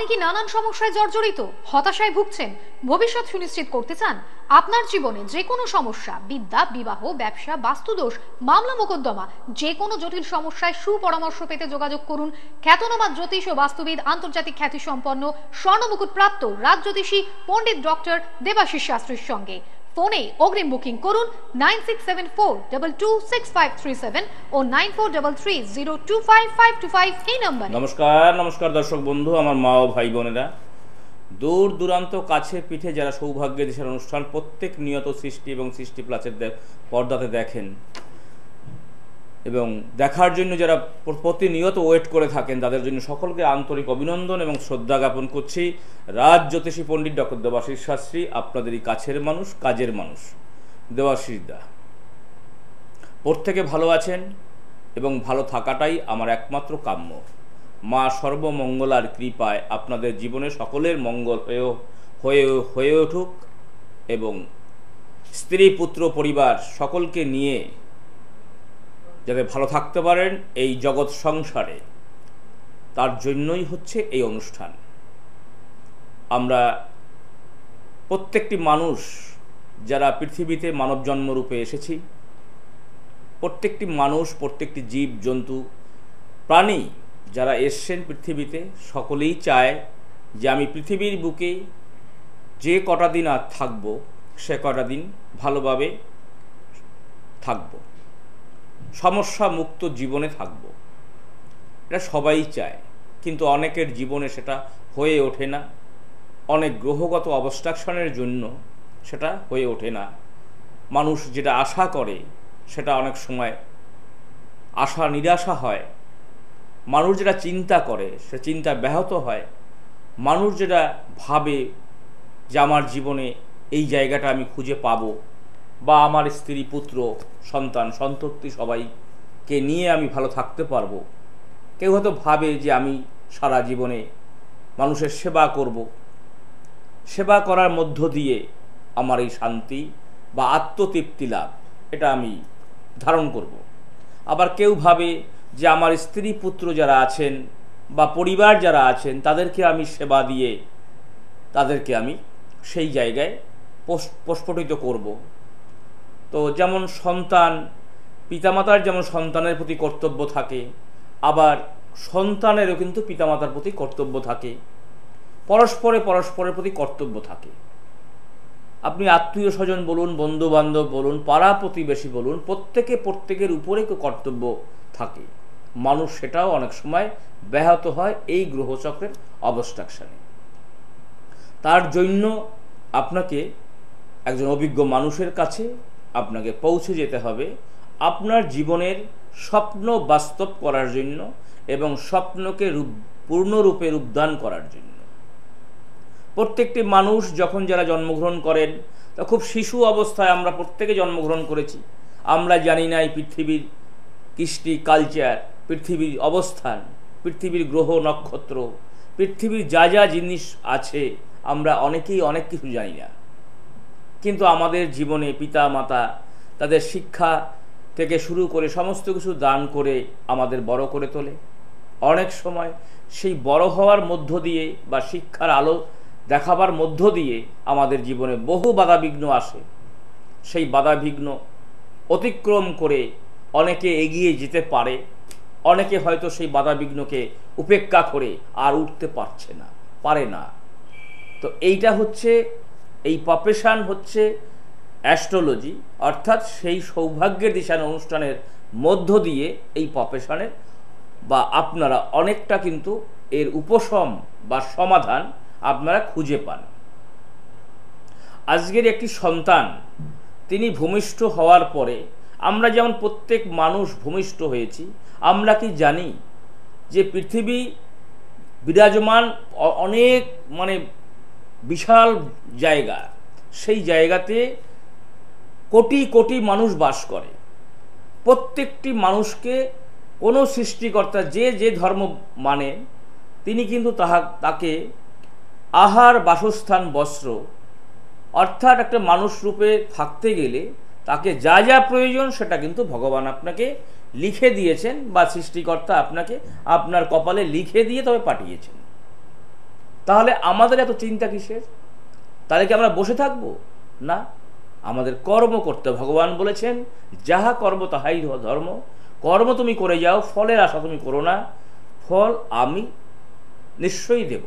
আপনি কি নানান সমস্যায় জর্জরিত, হতাশায় ভুগছেন? ভবিষ্যৎ সুনিশ্চিত করতে চান? আপনার জীবনে যে কোনো সমস্যা, বিদ্যা, বিবাহ, ব্যবসা, বাস্তুদোষ, মামলা মোকদ্দমা, যে কোনো জটিল সমস্যায় সুপরামর্শ পেতে যোগাযোগ করুন। খ্যাতনামা জ্যোতিষ ও বাস্তুবিদ আন্তর্জাতিক খ্যাতিসম্পন্ন স্বর্ণমুকুট প্রাপ্ত রাজ্যোতিষী পণ্ডিত ডক্টর দেবাশিস শাস্ত্রীর সঙ্গে। ফোনে অগ্রিম বুকিং করুন nine six seven four two six five three seven ও nine four three zero two five five two five এই নম্বর। নমস্কার নমস্কার দর্শক বন্ধু, আমার মা ও ভাই বোনেরা। দূর দূরান্ত, কাছে পিঠে যারা সৌভাগ্যের দেশের অনুষ্ঠান প্রত্যেক নিয়ত সৃষ্টি এবং সৃষ্টি প্লাসের পর্দাতে দেখেন। এবং দেখার জন্য যারা প্রতিনিয়ত ওয়েট করে থাকেন, তাদের জন্য সকলকে আন্তরিক অভিনন্দন এবং শ্রদ্ধা জ্ঞাপন করছি। রাজ জ্যোতিষী পণ্ডিত ডক্টর দেবাশিস শাস্ত্রী, আপনাদেরই কাছের মানুষ, কাজের মানুষ। দেবাশিস দা, প্রত্যেকে ভালো আছেন এবং ভালো থাকাটাই আমার একমাত্র কাম্য। মা সর্বমঙ্গলার কৃপায় আপনাদের জীবনে সকলের মঙ্গল হয়ে হয়ে হয়ে উঠুক এবং স্ত্রী, পুত্র, পরিবার সকলকে নিয়ে যাতে ভালো থাকতে পারেন এই জগৎ সংসারে। তার জন্যই হচ্ছে এই অনুষ্ঠান। আমরা প্রত্যেকটি মানুষ যারা পৃথিবীতে মানব জন্মরূপে এসেছি, প্রত্যেকটি মানুষ, প্রত্যেকটি জীব, জন্তু, প্রাণী যারা এসছেন পৃথিবীতে, সকলেই চায় যে আমি পৃথিবীর বুকে যে কটা দিন আর থাকব, সে কটা দিন ভালোভাবে থাকব। সমস্যা মুক্ত জীবনে থাকব। এটা সবাই চায়, কিন্তু অনেকের জীবনে সেটা হয়ে ওঠে না। অনেক গ্রহগত অবস্ট্রাকশনের জন্য সেটা হয়ে ওঠে না। মানুষ যেটা আশা করে, সেটা অনেক সময় আশা নিরাশা হয়। মানুষ যেটা চিন্তা করে, সে চিন্তা ব্যাহত হয়। মানুষ যেটা ভাবে যে আমার জীবনে এই জায়গাটা আমি খুঁজে পাবো বা আমার স্ত্রী, পুত্র, সন্তান, সন্ততি সবাইকে নিয়ে আমি ভালো থাকতে পারব। কেউ হয়তো ভাবে যে আমি সারা জীবনে মানুষের সেবা করব। সেবা করার মধ্য দিয়ে আমার এই শান্তি বা আত্মতৃপ্তি লাভ, এটা আমি ধারণ করব। আবার কেউ ভাবে যে আমার স্ত্রী, পুত্র যারা আছেন বা পরিবার যারা আছেন, তাদেরকে আমি সেবা দিয়ে তাদেরকে আমি সেই জায়গায় প্রস্ফুটিত করব। তো যেমন সন্তান, পিতামাতার যেমন সন্তানের প্রতি কর্তব্য থাকে, আবার সন্তানেরও কিন্তু পিতামাতার প্রতি কর্তব্য থাকে। পরস্পরে পরস্পরের প্রতি কর্তব্য থাকে। আপনি আত্মীয় স্বজন বলুন বন্ধু বান্ধব বলুন, পাড়া প্রতিবেশী বলুন, প্রত্যেকে প্রত্যেকের উপরে কর্তব্য থাকে। মানুষ সেটাও অনেক সময় ব্যাহত হয় এই গ্রহচক্রের অবস্ট্রাকশনে তার জন্য আপনাকে একজন অভিজ্ঞ মানুষের কাছে আপনাকে পৌঁছে যেতে হবে আপনার জীবনের স্বপ্ন বাস্তব করার জন্য এবং স্বপ্নকে রূপ, পূর্ণরূপে রূপদান করার জন্য। প্রত্যেকটি মানুষ যখন যারা জন্মগ্রহণ করেন, তা খুব শিশু অবস্থায় আমরা প্রত্যেকে জন্মগ্রহণ করেছি। আমরা জানি না এই পৃথিবীর কৃষ্টি কালচার, পৃথিবীর অবস্থান, পৃথিবীর গ্রহ, নক্ষত্র, পৃথিবীর যা যা জিনিস আছে, আমরা অনেকেই অনেক কিছু জানি না। কিন্তু আমাদের জীবনে পিতা, মাতা তাদের শিক্ষা থেকে শুরু করে সমস্ত কিছু দান করে আমাদের বড় করে তোলে। অনেক সময় সেই বড় হওয়ার মধ্য দিয়ে বা শিক্ষার আলো দেখাবার মধ্য দিয়ে আমাদের জীবনে বহু বাধাবিঘ্ন আসে। সেই বাধাবিঘ্ন অতিক্রম করে অনেকে এগিয়ে যেতে পারে, অনেকে হয়তো সেই বাধাবিঘ্নকে উপেক্ষা করে আর উঠতে পারছে না, পারে না। তো এইটা হচ্ছে এই প্রফেশন হচ্ছে অ্যাস্ট্রোলজি, অর্থাৎ সেই সৌভাগ্যের দিশান অনুষ্ঠানের মধ্য দিয়ে এই প্রফেশনের বা আপনারা অনেকটা কিন্তু এর উপশম বা সমাধান আপনারা খুঁজে পান। আজকের একটি সন্তান, তিনি ভূমিষ্ঠ হওয়ার পরে আমরা যেমন প্রত্যেক মানুষ ভূমিষ্ঠ হয়েছি, আমরা কি জানি যে পৃথিবী বিরাজমান অনেক মানে বিশাল জায়গা। সেই জায়গাতে কোটি কোটি মানুষ বাস করে। প্রত্যেকটি মানুষকে কোনো সৃষ্টিকর্তা যে যে ধর্ম মানে তিনি কিন্তু তাহা, তাকে আহার, বাসস্থান, বস্ত্র অর্থাৎ একটা মানুষ রূপে থাকতে গেলে তাকে যা যা প্রয়োজন সেটা কিন্তু ভগবান আপনাকে লিখে দিয়েছেন বা সৃষ্টিকর্তা আপনাকে আপনার কপালে লিখে দিয়ে তবে পাঠিয়েছেন। তাহলে আমাদের এত চিন্তা কিসের? তাহলে কি আমরা বসে থাকব? না। আমাদের কর্ম করতে ভগবান বলেছেন, যাহা কর্ম তাহাই ধর্ম। কর্ম তুমি করে যাও, ফলের আশা তুমি করো না। ফল আমি নিশ্চয়ই দেব।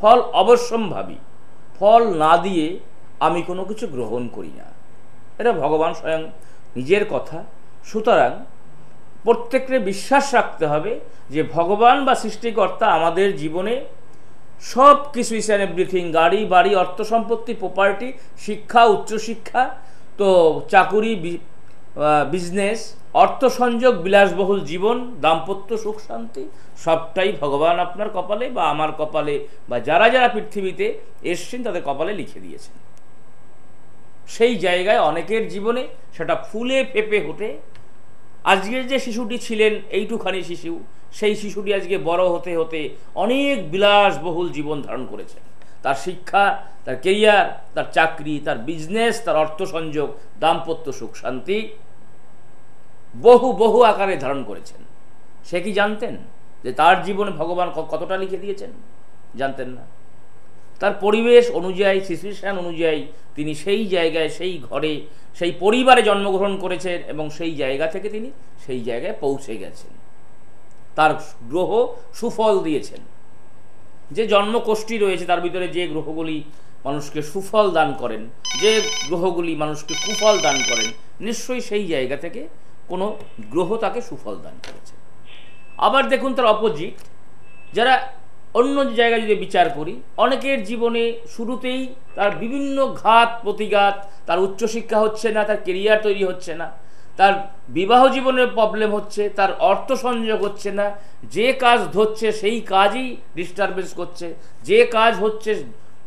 ফল অবশ্যম্ভাবী। ফল না দিয়ে আমি কোনো কিছু গ্রহণ করি না। এটা ভগবান স্বয়ং নিজের কথা। সুতরাং প্রত্যেকের বিশ্বাস রাখতে হবে যে ভগবান বা সৃষ্টিকর্তা আমাদের জীবনে সব কিছু ইস এভরিথিং গাড়ি, বাড়ি, অর্থ সম্পত্তি প্রপার্টি শিক্ষা, উচ্চশিক্ষা, তো চাকুরি বিজনেস অর্থ সংযোগ, বিলাসবহুল জীবন, দাম্পত্য সুখ, শান্তি, সবটাই ভগবান আপনার কপালে বা আমার কপালে বা যারা যারা পৃথিবীতে এসছেন তাদের কপালে লিখে দিয়েছেন। সেই জায়গায় অনেকের জীবনে সেটা ফুলে ফেপে ওঠে আজকের যে শিশুটি ছিলেন, এইটুখানি শিশু, সেই শিশুটি আজকে বড় হতে হতে অনেক বিলাসবহুল জীবন ধারণ করেছেন। তার শিক্ষা, তার কেরিয়ার, তার চাকরি, তার বিজনেস, তার অর্থ সংযোগ, দাম্পত্য সুখ, শান্তি বহু বহু আকারে ধারণ করেছেন। সে কি জানতেন যে তার জীবনে ভগবান কতটা লিখে দিয়েছেন? জানতেন না। তার পরিবেশ অনুযায়ী সিচুয়েশান অনুযায়ী তিনি সেই জায়গায়, সেই ঘরে, সেই পরিবারে জন্মগ্রহণ করেছেন এবং সেই জায়গা থেকে তিনি সেই জায়গায় পৌঁছে গেছেন। তার গ্রহ সুফল দিয়েছেন। যে জন্মকোষ্ঠী রয়েছে, তার ভিতরে যে গ্রহগুলি মানুষকে সুফল দান করেন, যে গ্রহগুলি মানুষকে কুফল দান করেন, নিশ্চয়ই সেই জায়গা থেকে কোনো গ্রহ তাকে সুফল দান করেছে। আবার দেখুন তার অপোজিট যারা অন্য জায়গায় যদি বিচার করি, অনেকের জীবনে শুরুতেই তার বিভিন্ন ঘাত, প্রতিঘাত, তার উচ্চশিক্ষা হচ্ছে না, তার কেরিয়ার তৈরি হচ্ছে না, তার বিবাহ জীবনের প্রবলেম হচ্ছে, তার অর্থ সংযোগ হচ্ছে না, যে কাজ ধরছে সেই কাজই ডিস্টারবেন্স করছে, যে কাজ হচ্ছে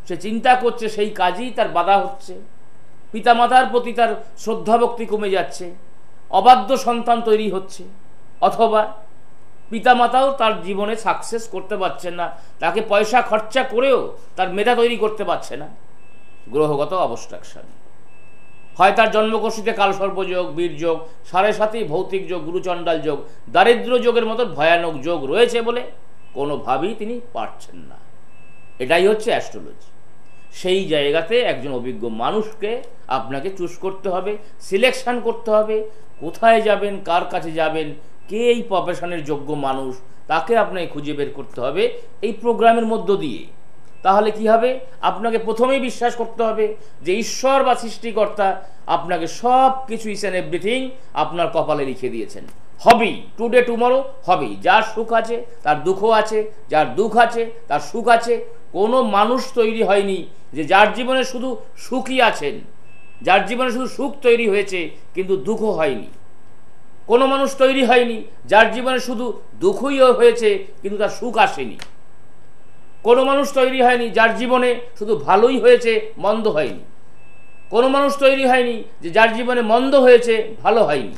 সে চিন্তা করছে সেই কাজই তার বাধা হচ্ছে, পিতামাতার প্রতি তার শ্রদ্ধাভক্তি কমে যাচ্ছে, অবাধ্য সন্তান তৈরি হচ্ছে, অথবা পিতামাতাও তার জীবনে সাকসেস করতে পারছেন না। তাকে পয়সা খরচা করেও তার মেধা তৈরি করতে পারছে না। গ্রহগত অবস্ট্রাকশন হয় তার জন্মকোষিতে কালসর্পযোগ বীরযোগ সাড়ে সাথেই ভৌতিক যোগ, গুরুচণ্ডাল যোগ দারিদ্র যোগের মতো ভয়ানক যোগ রয়েছে বলে কোনোভাবেই তিনি পারছেন না। এটাই হচ্ছে অ্যাস্ট্রোলজি সেই জায়গাতে একজন অভিজ্ঞ মানুষকে আপনাকে চুজ করতে হবে সিলেকশন করতে হবে, কোথায় যাবেন, কার কাছে যাবেন কে এই প্রফেশনের যোগ্য মানুষ? তাকে আপনাকে খুঁজে বের করতে হবে? এই প্রোগ্রামের মধ্য দিয়ে। তাহলে কি হবে? আপনাকে প্রথমেই বিশ্বাস করতে হবে যে ঈশ্বর বা সৃষ্টিকর্তা আপনাকে সব কিছু ইস অ্যান্ড এভরিথিং আপনার কপালে লিখে দিয়েছেন। হবেই। টুডে টুমরো হবেই। যার সুখ আছে, তার দুঃখ আছে, যার দুঃখ আছে, তার সুখ আছে। কোনো মানুষ তৈরি হয়নি যে যার জীবনে শুধু সুখই আছেন, যার জীবনে শুধু সুখ তৈরি হয়েছে, কিন্তু দুঃখ হয়নি। কোনো মানুষ তৈরি হয়নি, যার জীবনে শুধু দুঃখই হয়েছে, কিন্তু তার সুখ আসেনি। কোনো মানুষ তৈরি হয়নি, যার জীবনে শুধু ভালোই হয়েছে, মন্দ হয়নি। কোনো মানুষ তৈরি হয়নি, যে যার জীবনে মন্দ হয়েছে, ভালো হয়নি।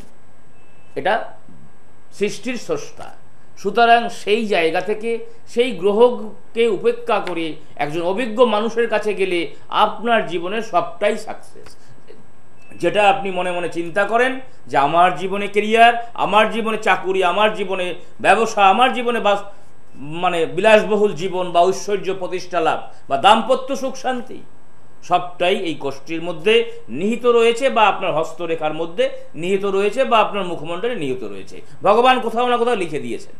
এটা সৃষ্টির স্রষ্টা। সুতরাং সেই জায়গা থেকে, সেই গ্রহকে উপেক্ষা করে একজন অভিজ্ঞ মানুষের কাছে গেলে আপনার জীবনের সবটাই সাকসেস যেটা আপনি মনে মনে চিন্তা করেন যে আমার জীবনে কেরিয়ার আমার জীবনে চাকুরি, আমার জীবনে ব্যবসা, আমার জীবনে বাস মানে বিলাসবহুল জীবন বা ঐশ্বর্য প্রতিষ্ঠা লাভ বা দাম্পত্য সুখ শান্তি, সবটাই এই কোষ্ঠীর মধ্যে নিহিত রয়েছে বা আপনার হস্তরেখার মধ্যে নিহিত রয়েছে বা আপনার মুখমণ্ডলে নিহিত রয়েছে। ভগবান কোথাও না কোথাও লিখে দিয়েছেন।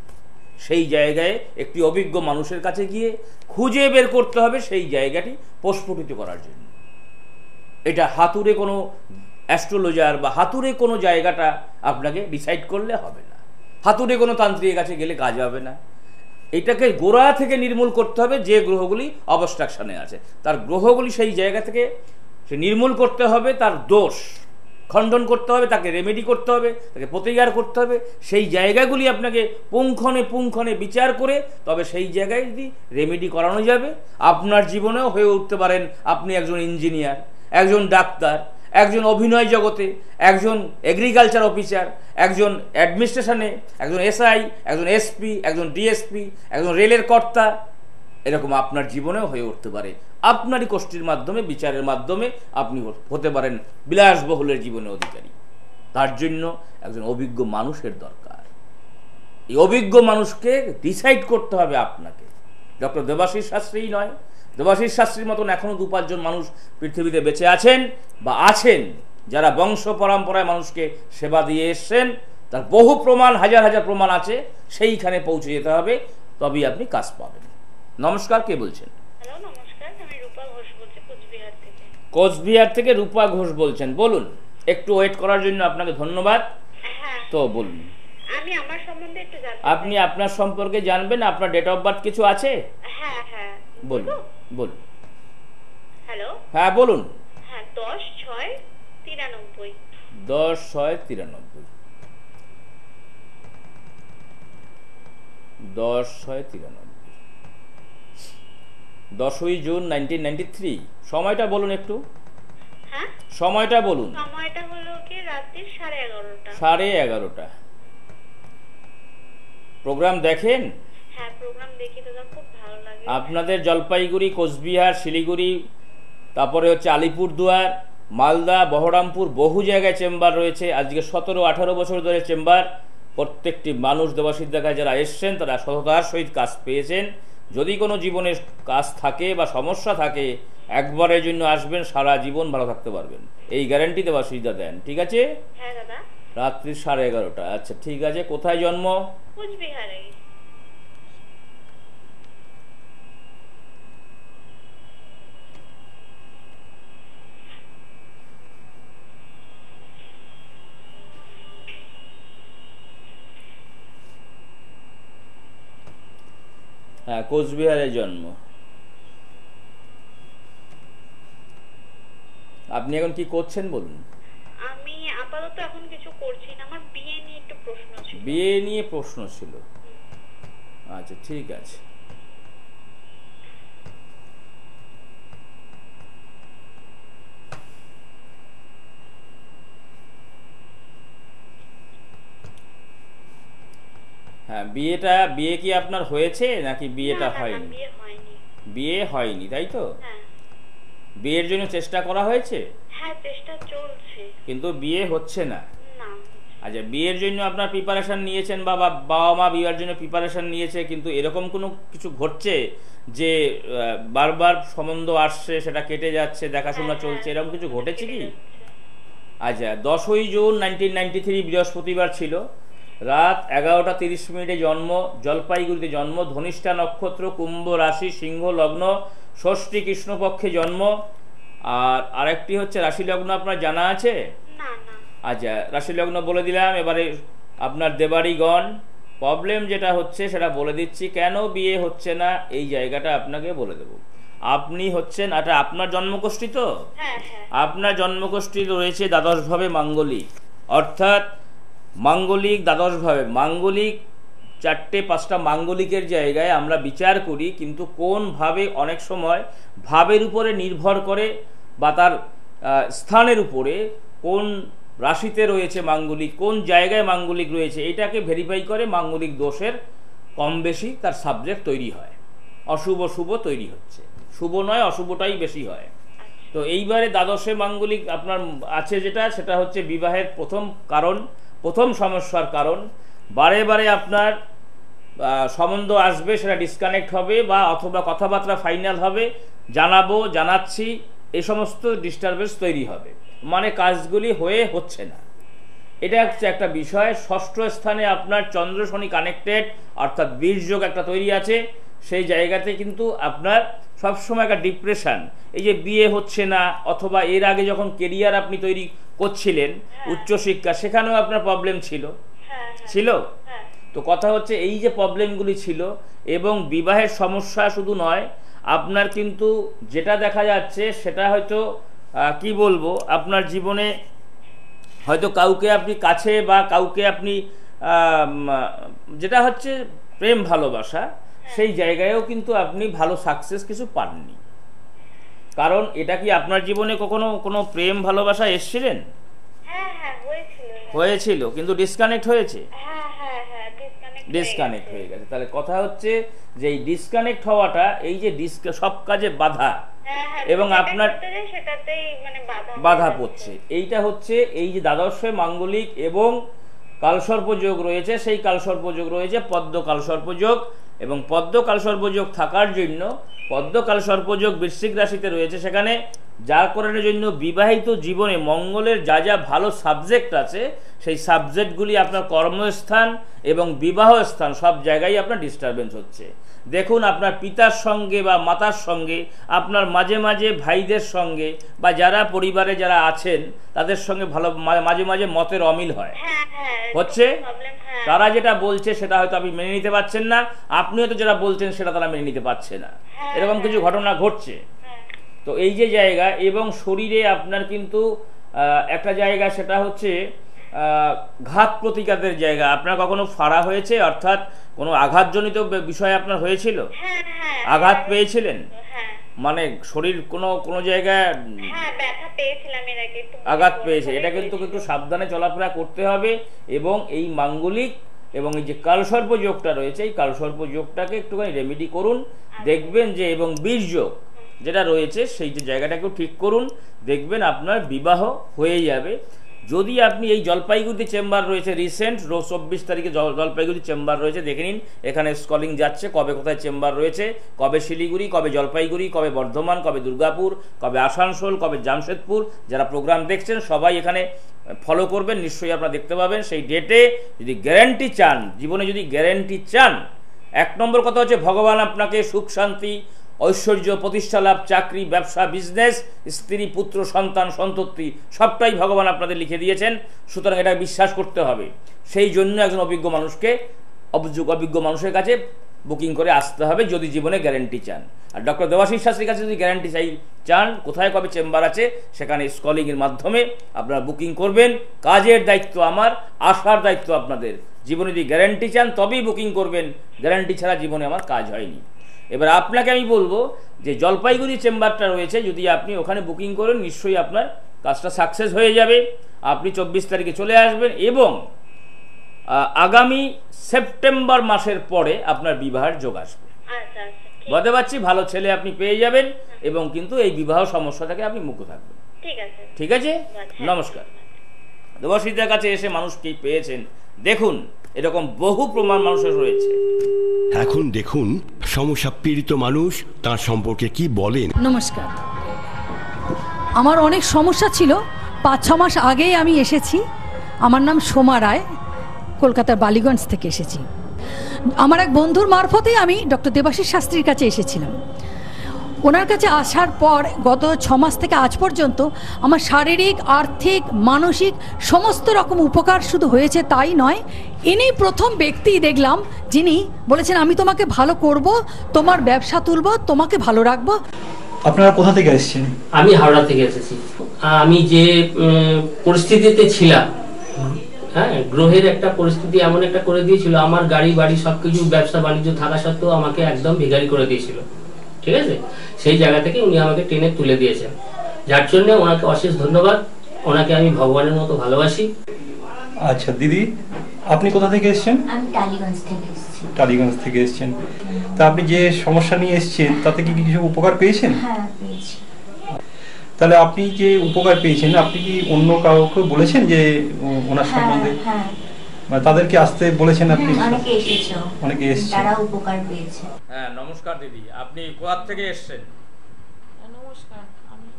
সেই জায়গায় একটি অভিজ্ঞ মানুষের কাছে গিয়ে খুঁজে বের করতে হবে সেই জায়গাটি প্রস্ফুটিত করার জন্য। এটা হাতুরে কোনো অ্যাস্ট্রোলজার বা হাতুরে কোনো জায়গাটা আপনাকে ডিসাইড করলে হবে না। হাতুরে কোনো তান্ত্রিকের কাছে গেলে কাজ হবে না। এটাকে গোড়া থেকে নির্মূল করতে হবে যে গ্রহগুলি অবস্ট্রাকশনে আছে। তার গ্রহগুলি সেই জায়গা থেকে সে নির্মূল করতে হবে, তার দোষ খণ্ডন করতে হবে, তাকে রেমেডি করতে হবে, তাকে প্রতিকার করতে হবে। সেই জায়গাগুলি আপনাকে পুঙ্খনে পুঙ্খনে বিচার করে তবে সেই জায়গায় যদি রেমেডি করানো যাবে, আপনার জীবনেও হয়ে উঠতে পারেন আপনি একজন ইঞ্জিনিয়ার একজন ডাক্তার, একজন অভিনয় জগতে, একজন এগ্রিকালচার অফিসার একজন অ্যাডমিনিস্ট্রেশনে একজন এসআই একজন এসপি একজন ডিএসপি একজন রেলের কর্তা। এরকম আপনার জীবনেও হয়ে উঠতে পারে। আপনারই কোষ্ঠীর মাধ্যমে, বিচারের মাধ্যমে আপনি হতে পারেন বিলাসবহুলের জীবনে অধিকারী। তার জন্য একজন অভিজ্ঞ মানুষের দরকার। এই অভিজ্ঞ মানুষকে ডিসাইড করতে হবে আপনাকে। ডক্টর দেবাশিস শাস্ত্রীই নয় দেবাশিস শাস্ত্রীর মতন এখনও দু পাঁচজন মানুষ পৃথিবীতে বেঁচে আছেন বা আছেন যারা বংশ পরম্পরায় মানুষকে সেবা দিয়ে এসছেন তার বহু প্রমাণ হাজার হাজার প্রমাণ আছে সেইখানে পৌঁছে যেতে হবে তবেই আপনি কাজ পাবেন। নমস্কার কে বলছেন? কোচবিহার থেকে। রূপা ঘোষ বলছেন। বলুন একটু ওয়েট করার জন্য আপনাকে ধন্যবাদ। হ্যাঁ। তো বলুন। আপনি আপনার সম্পর্কে জানবেন আপনার ডেট অফ বার্থ কিছু আছে? হ্যাঁ হ্যাঁ। বলুন। বলুন। হ্যালো? হ্যাঁ বলুন। হ্যাঁ দশ ছয় তিরানব্বই। দশ ছয় তিরানব্বই। দশ ছয় তিরানব্বই। দশই জুন নাইনটিন নাইনটি থ্রি সময়টা বলুন একটু। হ্যাঁ? সময়টা বলুন। সময়টা হলো কি রাত্রির সাড়ে এগারোটা। সাড়ে এগারোটা। প্রোগ্রাম দেখেন? হ্যাঁ প্রোগ্রাম দেখি দাদা খুব আপনাদের জলপাইগুড়ি কোচবিহার শিলিগুড়ি তারপরে হচ্ছে আলিপুরদুয়ার মালদা বহরমপুর বহু জায়গায় চেম্বার রয়েছে। আজকে সতেরো আঠারো বছর ধরে চেম্বার। প্রত্যেকটি মানুষ দেবাশির দেখায় যারা এসছেন তারা সততার সহিত কাজ পেয়েছেন। যদি কোনো জীবনের কাজ থাকে বা সমস্যা থাকে একবারের জন্য আসবেন সারা জীবন ভালো থাকতে পারবেন। এই গ্যারান্টি দেবাশিসদা দেন ঠিক আছে? হ্যাঁ রাত্রি সাড়ে এগারোটা আচ্ছা ঠিক আছে। কোথায় জন্ম? কোচবিহারে হ্যাঁ কোচবিহারে জন্ম। আপনি এখন কি করছেন বলুন? আমি আপাতত এখন কিছু করছি না আমার বিয়ে নিয়ে একটু প্রশ্ন ছিল। বিয়ে নিয়ে প্রশ্ন ছিল। আচ্ছা ঠিক আছে। বিয়েটা বিয়ে কি আপনার হয়েছে নাকি বিয়েটা হয়নি? বিয়ে হয়নি। তাই তো? হ্যাঁ। বিয়ের জন্য চেষ্টা করা হয়েছে? হ্যাঁ কিন্তু বিয়ে হচ্ছে না। আচ্ছা বিয়ের জন্য আপনার প্রিপারেশন নিয়েছেন বা বাবা মা বিয়ের জন্য প্রিপারেশন নিয়েছে কিন্তু এরকম কোনো কিছু ঘটছে যে বারবার সম্বন্ধ আসছে সেটা কেটে যাচ্ছে দেখাশোনা হ্যাঁ, চলছে হ্যাঁ, এরকম কিছু ঘটেছে কি? আচ্ছা দশই জুন নাইনটিন নাইনটি থ্রি বৃহস্পতিবার ছিল। রাত এগারোটা তিরিশ মিনিটে জন্ম জলপাইগুড়িতে জন্ম ধনিষ্ঠা নক্ষত্র কুম্ভ রাশি সিংহ লগ্ন ষষ্ঠী কৃষ্ণপক্ষে জন্ম। আর আরেকটি হচ্ছে রাশি লগ্ন আপনার জানা আছে? আচ্ছা রাশি লগ্ন বলে দিলাম এবারে আপনার দেবাড়িগণ প্রবলেম যেটা হচ্ছে সেটা বলে দিচ্ছি কেন বিয়ে হচ্ছে না এই জায়গাটা আপনাকে বলে দেব। আপনি হচ্ছেন এটা আপনার জন্মগোষ্ঠী তো? হ্যাঁ হ্যাঁ। আপনার জন্মগোষ্ঠী রয়েছে দ্বাদশভাবে মাঙ্গলিক অর্থাৎ মাঙ্গলিক দ্বাদশভাবে, মাঙ্গলিক চারটে, পাঁচটা মাঙ্গলিকের জায়গায় আমরা বিচার করি, কিন্তু কোন ভাবে অনেক সময় ভাবের উপরে নির্ভর করে বা তার স্থানের উপরে কোন রাশিতে রয়েছে মাঙ্গলিক, কোন জায়গায় মাঙ্গলিক রয়েছে, এটাকে ভেরিফাই করে মাঙ্গলিক দোষের কম বেশি তার সাবজেক্ট তৈরি হয়। অশুভ শুভ তৈরি হচ্ছে। শুভ নয়, অশুভটাই বেশি হয়। তো এইবারে দ্বাদশে মাঙ্গলিক আপনার আছে যেটা, সেটা হচ্ছে বিবাহের প্রথম কারণ। প্রথম সমস্যার কারণ, বারে বারে আপনার সম্বন্ধ আসবে, সেটা ডিসকানেক্ট হবে বা অথবা কথাবার্তা ফাইনাল হবে, জানাব, জানাচ্ছি এই সমস্ত ডিস্টারবেন্স তৈরি হবে। মানে কাজগুলি হয়ে হচ্ছে না। এটা হচ্ছে একটা বিষয়। ষষ্ঠ স্থানে আপনার চন্দ্র শনি কানেক্টেড অর্থাৎ বীর্যোগ একটা তৈরি আছে। সেই জায়গাতে কিন্তু আপনার সবসময় একটা ডিপ্রেশন এই যে বিয়ে হচ্ছে না অথবা এর আগে যখন কেরিয়ার আপনি তৈরি করছিলেন উচ্চশিক্ষা সেখানেও আপনার প্রবলেম ছিল? হ্যাঁ হ্যাঁ। ছিল? হ্যাঁ। তো কথা হচ্ছে এই যে প্রবলেমগুলি ছিল এবং বিবাহের সমস্যা শুধু নয় আপনার কিন্তু যেটা দেখা যাচ্ছে সেটা হয়তো কি বলব আপনার জীবনে হয়তো কাউকে আপনি কাছে বা কাউকে আপনি যেটা হচ্ছে প্রেম ভালোবাসা সেই জায়গায়ও কিন্তু আপনি ভালো সাকসেস কিছু পাননি। কারণ এটা কি আপনার জীবনে কখনো কোনো প্রেম ভালোবাসা এসছিলেন? হ্যাঁ হ্যাঁ হয়েছিল। কিন্তু ডিসকানেক্ট হয়েছে? হ্যাঁ হ্যাঁ হ্যাঁ ডিসকানেক্ট ডিসকানেক্ট হয়ে গেছে। তাহলে কথা হচ্ছে যে এই ডিসকানেক্ট হওয়াটা এই যে ডিসক সব কাজে বাধা এবং আপনার- মানে বাধা। পড়ছে। এইটা হচ্ছে এই যে দ্বাদশে মাঙ্গলিক এবং কালসর্পযোগ রয়েছে সেই কালসর্প যোগ রয়েছে পদ্ম কালসর্প যোগ এবং পদ্ম কালসর্পযোগ থাকার জন্য পদ্ম কালসর্পযোগ বৃশ্চিক রাশিতে রয়েছে সেখানে যার কারণের জন্য বিবাহিত জীবনে মঙ্গলের যা যা ভালো সাবজেক্ট আছে সেই সাবজেক্টগুলি আপনার কর্মস্থান এবং বিবাহ স্থান সব জায়গায় আপনার ডিস্টারবেন্স হচ্ছে। দেখুন আপনার পিতার সঙ্গে বা মাতার সঙ্গে আপনার মাঝে মাঝে ভাইদের সঙ্গে বা যারা পরিবারে যারা আছেন তাদের সঙ্গে ভালো মাঝে মাঝে মতের অমিল হয়। হ্যাঁ হ্যাঁ হচ্ছে? তারা যেটা বলছে সেটা হয়তো আপনি মেনে নিতে পারছেন না। আপনি হয়তো যেটা বলছেন সেটা তারা মেনে নিতে পারছে না। এরকম কিছু ঘটনা ঘটছে। তো এই যে জায়গা এবং শরীরে আপনার কিন্তু একটা জায়গা সেটা হচ্ছে ঘাত প্রতিঘাতের জায়গা। আপনার কখনো ফাড়া হয়েছে? অর্থাৎ কোনো আঘাতজনিত বিষয় আপনার হয়েছিল? হ্যাঁ হ্যাঁ। আঘাত পেয়েছিলেন? হ্যাঁ। মানে শরীর কোনো কোনো জায়গায় হ্যাঁ আঘাত পেয়েছে। এটা কিন্তু একটু সাবধানে চলাফেরা করতে হবে এবং এই মাঙ্গলিক এবং এই যে কালসর্প যোগটা রয়েছে এই কালসর্প যোগটাকে একটুখানি রেমেডি করুন। দেখবেন যে এবং বীর যোগ যেটা রয়েছে সেই যে জায়গাটাকেও ঠিক করুন। দেখবেন আপনার বিবাহ হয়ে যাবে। যদি আপনি এই জলপাইগুড়ি চেম্বার রয়েছে রিসেন্ট রোজ চব্বিশ তারিখে জল- জলপাইগুড়ি চেম্বার রয়েছে, দেখে নিন, এখানে স্কলিং যাচ্ছে, কবে কোথায় চেম্বার রয়েছে, কবে শিলিগুড়ি, কবে জলপাইগুড়ি, কবে বর্ধমান, কবে দুর্গাপুর, কবে আসানসোল, কবে জামশেদপুর, যারা প্রোগ্রাম দেখছেন, সবাই এখানে ফলো করবেন, নিশ্চয়ই আপনারা দেখতে পাবেন, সেই ডেটে যদি গ্যারেন্টি চান, জীবনে যদি গ্যারেন্টি চান, এক নম্বর কথা হচ্ছে, ভগবান আপনাকে সুখ শান্তি ঐশ্বর্য প্রতিষ্ঠা লাভ, চাকরি, ব্যবসা বিজনেস স্ত্রী, পুত্র, সন্তান, সন্ততি, সবটাই ভগবান আপনাদের লিখে দিয়েছেন। সুতরাং এটা বিশ্বাস করতে হবে। সেই জন্য একজন অভিজ্ঞ মানুষকে অভিযোগ অভিজ্ঞ মানুষের কাছে বুকিং করে আসতে হবে যদি জীবনে গ্যারেন্টি চান। আর ডক্টর দেবাশিস শাস্ত্রীর কাছে যদি গ্যারেন্টি চাই, চান, কোথায় কবে চেম্বার আছে, সেখানে স্কলিংয়ের মাধ্যমে আপনারা বুকিং করবেন। কাজের দায়িত্ব আমার আসার দায়িত্ব আপনাদের। জীবনে যদি গ্যারেন্টি চান, তবেই বুকিং করবেন। গ্যারেন্টি ছাড়া জীবনে আমার কাজ হয়নি। এবার আপনাকে আমি বলব যে জলপাইগুড়ি চেম্বারটা রয়েছে যদি আপনি ওখানে বুকিং করেন নিশ্চয়ই আপনার কাজটা সাকসেস হয়ে যাবে। আপনি চব্বিশ তারিখে চলে আসবেন এবং আগামী সেপ্টেম্বর মাসের পরে আপনার বিবাহের যোগ আসবে। আচ্ছা আচ্ছা বলতে পারছি? ভালো ছেলে আপনি পেয়ে যাবেন এবং কিন্তু এই বিবাহ সমস্যা থেকে আপনি মুক্ত থাকবেন। ঠিক আছে। নমস্কার। দেবশ্রীদের কাছে এসে মানুষ কি পেয়েছেন? দেখুন এরকম বহু প্রমাণ মানুষের রয়েছে। এখন দেখুন সমস্যা পীড়িত মানুষ তার সম্পর্কে কি বলেন। নমস্কার। আমার অনেক সমস্যা ছিল। পাঁচ ছ মাস আগেই আমি এসেছি। আমার নাম সোমা রায় কলকাতার বালিগঞ্জ থেকে এসেছি। আমার এক বন্ধুর মারফতেই আমি ডক্টর দেবাশিস শাস্ত্রীর কাছে এসেছিলাম। ওনার কাছে আসার পর গত ছ মাস থেকে আজ পর্যন্ত আমার শারীরিক আর্থিক মানসিক সমস্ত রকম উপকার শুধু হয়েছে তাই নয় ইনি প্রথম ব্যক্তি দেখলাম যিনি বলেছেন আমি তোমাকে ভালো করব তোমার ব্যবসা তুলব তোমাকে ভালো রাখব। আপনারা কোথা থেকে এসেছেন? আমি হাওড়া থেকে এসেছি। আমি যে পরিস্থিতিতে ছিলাম হ্যাঁ গ্রহের একটা পরিস্থিতি এমন একটা করে দিয়েছিল আমার গাড়ি বাড়ি সবকিছু ব্যবসা বাণিজ্য থাকা সত্ত্বেও আমাকে একদম ভিখারি করে দিয়েছিল। ঠিক আছে? সেই জায়গা থেকে উনি আমাকে টেনে তুলে দিয়েছেন। যার জন্য ওনাকে অশেষ ধন্যবাদ। ওনাকে আমি ভগবানের মতো ভালোবাসি। আচ্ছা দিদি আপনি কোথা থেকে এসেছেন? আমি টালিগঞ্জ থেকে এসেছি। টালিগঞ্জ থেকে এসেছেন। তা আপনি যে সমস্যা নিয়ে এসেছেন তাতে কি কিছু উপকার পেয়েছেন? হ্যাঁ পেয়েছি। তাহলে আপনি যে উপকার পেয়েছেন আপনি কি অন্য কাউকে বলেছেন যে ওনার হ্যাঁ সম্বন্ধে? হ্যাঁ। মানে তাদেরকে আসতে বলেছেন আপনি? হ্যাঁ, অনেকে এসেছ অনেকে এসছে। তারা উপকার পেয়েছে। হ্যাঁ নমস্কার দিদি। আপনি কোথা থেকে এসছেন? নমস্কার। আমি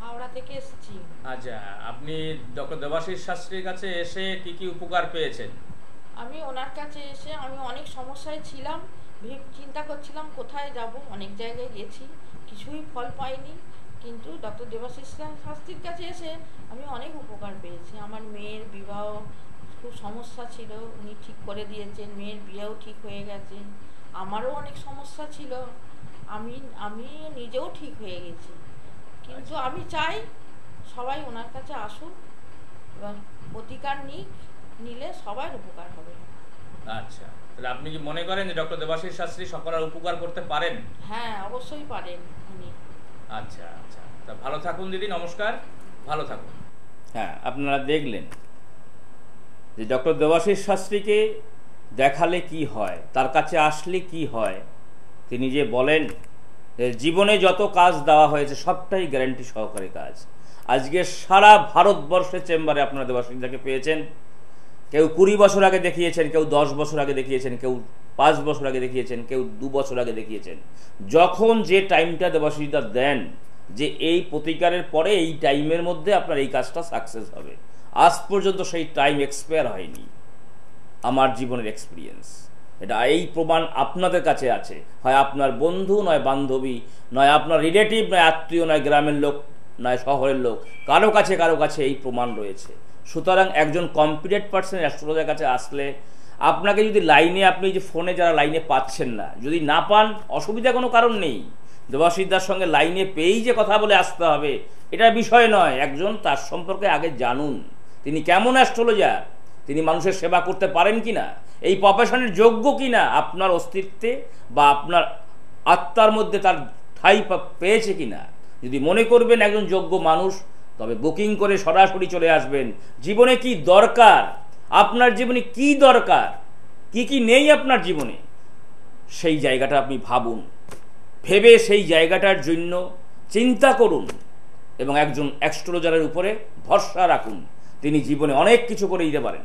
হাওড়া থেকে এসেছি। আচ্ছা আপনি ডক্টর দেবাশিস শাস্ত্রীর কাছে এসে কি কি উপকার পেয়েছেন? আমি ওনার কাছে এসে আমি অনেক সমস্যায় ছিলাম। চিন্তা করছিলাম কোথায় যাব। অনেক জায়গায় গেছি। কিছুই ফল পাইনি। কিন্তু ডক্টর দেবাশিস শাস্ত্রীর কাছে এসে আমি অনেক উপকার পেয়েছি। আমার মেয়ের বিবাহ খুব সমস্যা ছিল উনি ঠিক করে দিয়েছেন মেয়ের বিয়েও ঠিক হয়ে গেছে। আমারও অনেক সমস্যা ছিল আমি আমি নিজেও ঠিক হয়ে গেছি। কিন্তু আমি চাই সবাই ওনার কাছে আসুক এবং প্রতিকার নিক নিলে সবার উপকার হবে। আচ্ছা তাহলে আপনি কি মনে করেন যে ডক্টর দেবাশিস শাস্ত্রী সকলের উপকার করতে পারেন? হ্যাঁ অবশ্যই পারেন উনি। আচ্ছা আচ্ছা তা ভালো থাকুন দিদি নমস্কার ভালো থাকুন। হ্যাঁ আপনারা দেখলেন যে ডক্টর দেবাশিস শাস্ত্রীকে দেখালে কি হয়, তার কাছে আসলে কি হয়, তিনি যে বলেন জীবনে যত কাজ দেওয়া হয়েছে সবটাই গ্যারান্টি সহকারে কাজ। আজকে সারা ভারতবর্ষের চেম্বারে আপনারা দেবাশিসদাকে পেয়েছেন। কেউ কুড়ি বছর আগে দেখিয়েছেন, কেউ দশ বছর আগে দেখিয়েছেন, কেউ পাঁচ বছর আগে দেখিয়েছেন, কেউ দু বছর আগে দেখিয়েছেন। যখন যে টাইমটা দেবাশিসদা দেন, যে এই প্রতিকারের পরে এই টাইমের মধ্যে আপনার এই কাজটা সাকসেস হবে। আজ পর্যন্ত সেই টাইম এক্সপায়ার হয়নি। আমার জীবনের এক্সপিরিয়েন্স এটা এই প্রমাণ আপনাদের কাছে আছে। হয় আপনার বন্ধু, নয় বান্ধবী, নয় আপনার রিলেটিভ নয় আত্মীয়, নয় গ্রামের লোক, নয় শহরের লোক। কারও কাছে কারও কাছে এই প্রমাণ রয়েছে। সুতরাং একজন কম্পিটেন্ট পার্সন অ্যাস্ট্রোলজার কাছে আসলে আপনাকে যদি লাইনে আপনি যে ফোনে যারা লাইনে পাচ্ছেন না, যদি না পান, অসুবিধা কোনো কারণ নেই। দেবাশিদার সঙ্গে লাইনে পেয়েই যে কথা বলে আসতে হবে, এটা বিষয় নয়। একজন তার সম্পর্কে আগে জানুন। তিনি কেমন অ্যাস্ট্রোলজার তিনি মানুষের সেবা করতে পারেন কি না এই প্রফেশনের যোগ্য কি না আপনার অস্তিত্বে বা আপনার আত্মার মধ্যে তার ঠাই পেয়েছে কি না যদি মনে করবেন একজন যোগ্য মানুষ, তবে বুকিং করে সরাসরি চলে আসবেন। জীবনে কি দরকার? আপনার জীবনে কি দরকার? কি কি নেই আপনার জীবনে? সেই জায়গাটা আপনি ভাবুন। ভেবে সেই জায়গাটার জন্য চিন্তা করুন এবং একজন অ্যাস্ট্রোলজারের উপরে ভরসা রাখুন। তিনি জীবনে অনেক কিছু করে দিতে পারেন।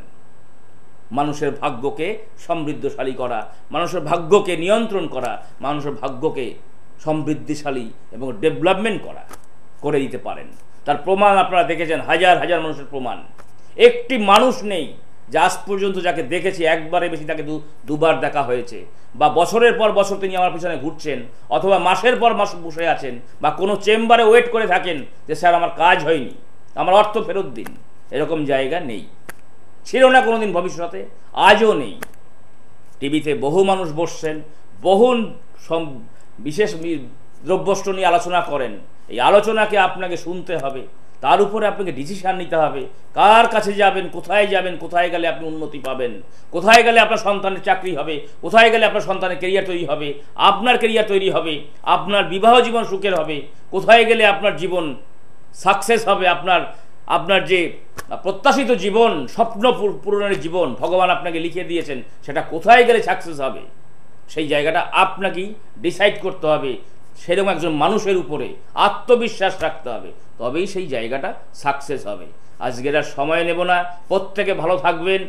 মানুষের ভাগ্যকে সমৃদ্ধশালী করা, মানুষের ভাগ্যকে নিয়ন্ত্রণ করা, মানুষের ভাগ্যকে সমৃদ্ধিশালী এবং ডেভেলপমেন্ট করা, করে দিতে পারেন। তার প্রমাণ আপনারা দেখেছেন, হাজার হাজার মানুষের প্রমাণ। একটি মানুষ নেই যে আজ পর্যন্ত যাকে দেখেছি, একবারে বেশি তাকে দুবার দেখা হয়েছে। বা বছরের পর বছর তিনি আমার পিছনে ঘুরছেন, অথবা মাসের পর মাস বসে আছেন, বা কোনো চেম্বারে ওয়েট করে থাকেন যে, স্যার, আমার কাজ হয়নি, আমার অর্থ ফেরত দিন। এরকম জায়গা নেই। ছিল না কোনোদিন ভবিষ্যতে, আজও নেই। টিভিতে বহু মানুষ বসছেন, বহু বিশেষ দ্রব্যষ্ট নিয়ে আলোচনা করেন। এই আলোচনাকে আপনাকে শুনতে হবে। তার উপরে আপনাকে ডিসিশান নিতে হবে। কার কাছে যাবেন, কোথায় যাবেন, কোথায় গেলে আপনি উন্নতি পাবেন? কোথায় গেলে আপনার সন্তানের চাকরি হবে? কোথায় গেলে আপনার সন্তানের কেরিয়ার তৈরি হবে? আপনার কেরিয়ার তৈরি হবে? আপনার বিবাহ জীবন সুখের হবে? কোথায় গেলে আপনার জীবন সাকসেস হবে? আপনার আপনার যে প্রত্যাশিত জীবন, স্বপ্ন পূর- পূরণের জীবন, ভগবান আপনাকে লিখে দিয়েছেন, সেটা কোথায় গেলে সাকসেস হবে? সেই জায়গাটা আপনাকেই ডিসাইড করতে হবে। সেরকম একজন মানুষের উপরে আত্মবিশ্বাস রাখতে হবে। তবেই সেই জায়গাটা সাকসেস হবে। আজকের আর সময় নেব না। প্রত্যেকে ভালো থাকবেন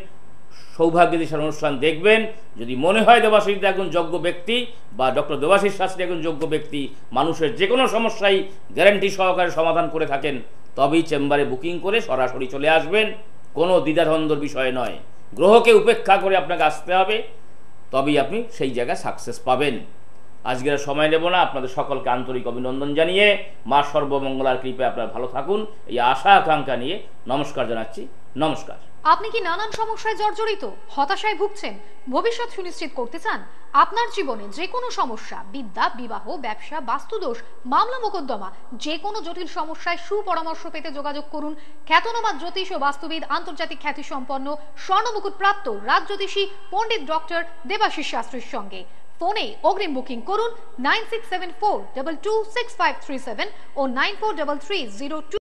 সৌভাগ্য দিশার অনুষ্ঠান দেখবেন। যদি মনে হয় দেবাশিস একজন যোগ্য ব্যক্তি বা ডক্টর দেবাশিস শাস্ত্রী একজন যোগ্য ব্যক্তি, মানুষের যে কোনো সমস্যাই গ্যারান্টি সহকারে সমাধান করে থাকেন। তবেই চেম্বারে বুকিং করে সরাসরি চলে আসবেন। কোনো দ্বিধাদ্বন্দ্বর বিষয় নয়। গ্রহকে উপেক্ষা করে আপনাকে আসতে হবে। তবেই আপনি সেই জায়গায় সাকসেস পাবেন। আজকের সময় নেব না। আপনাদের সকলকে আন্তরিক অভিনন্দন জানিয়ে মা সর্বমঙ্গলার কৃপে আপনারা ভালো থাকুন। এই আশা আকাঙ্ক্ষা নিয়ে নমস্কার জানাচ্ছি। নমস্কার। আপনি কি নানান সমস্যায় জর্জরিত, হতাশায় ভুগছেন? ভবিষ্যৎ সুনিশ্চিত করতে চান? আপনার জীবনে যে কোনো সমস্যা, বিদ্যা, বিবাহ, ব্যবসা, বাস্তুদোষ, মামলা মোকদ্দমা, যে কোনো জটিল সমস্যায় সুপরামর্শ পেতে যোগাযোগ করুন খ্যাতনামা জ্যোতিষ ও বাস্তুবিদ আন্তর্জাতিক খ্যাতি সম্পন্ন স্বর্ণমুকুট প্রাপ্ত রাজ জ্যোতিষী পণ্ডিত ডক্টর দেবাশিস শাস্ত্রীর সঙ্গে। ফোনে অগ্রিম বুকিং করুন nine six seven four double two six five three seven ও nine four double three zero two